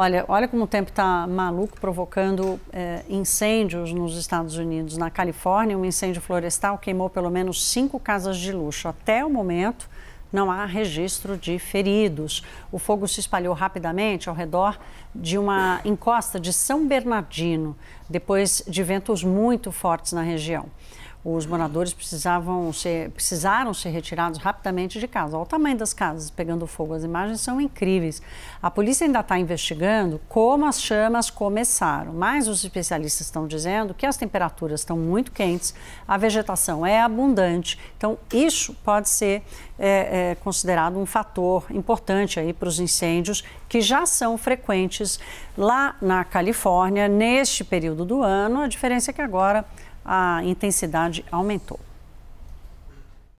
Olha, olha como o tempo está maluco, provocando é, incêndios nos Estados Unidos. Na Califórnia, um incêndio florestal queimou pelo menos cinco casas de luxo. Até o momento, não há registro de feridos. O fogo se espalhou rapidamente ao redor de uma encosta de São Bernardino, depois de ventos muito fortes na região. Os moradores precisavam ser, precisaram ser retirados rapidamente de casa. Olha o tamanho das casas pegando fogo, as imagens são incríveis. A polícia ainda está investigando como as chamas começaram, mas os especialistas estão dizendo que as temperaturas estão muito quentes, a vegetação é abundante, então isso pode ser é, é, considerado um fator importante aí para os incêndios que já são frequentes lá na Califórnia neste período do ano. A diferença é que agora a intensidade aumentou.